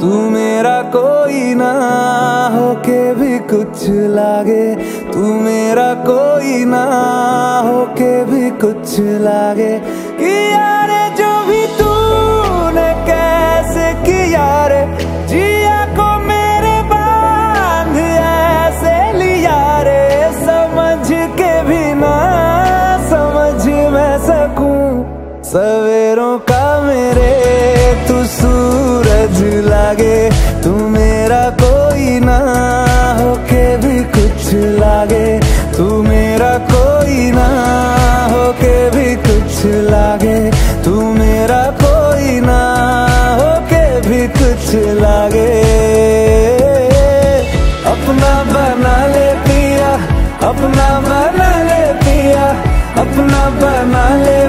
तू मेरा कोई ना होके भी कुछ लागे। तू मेरा कोई ना होके भी कुछ लागे। कि यारे जो भी तूने कैसे किया रे। जिया को मेरे बाँध ऐसे लिया रे। समझ के भी ना समझ मैं सकूँ। सवेरों का मेरे तू लागे तू मेरा कोई ना होके भी कुछ लागे। तू मेरा कोई ना होके भी कुछ लागे। तू मेरा कोई ना होके भी कुछ लागे। अपना बना ले पिया, अपना बना ले पिया, अपना बना ले